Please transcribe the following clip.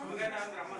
మురుగైనా రమ్మని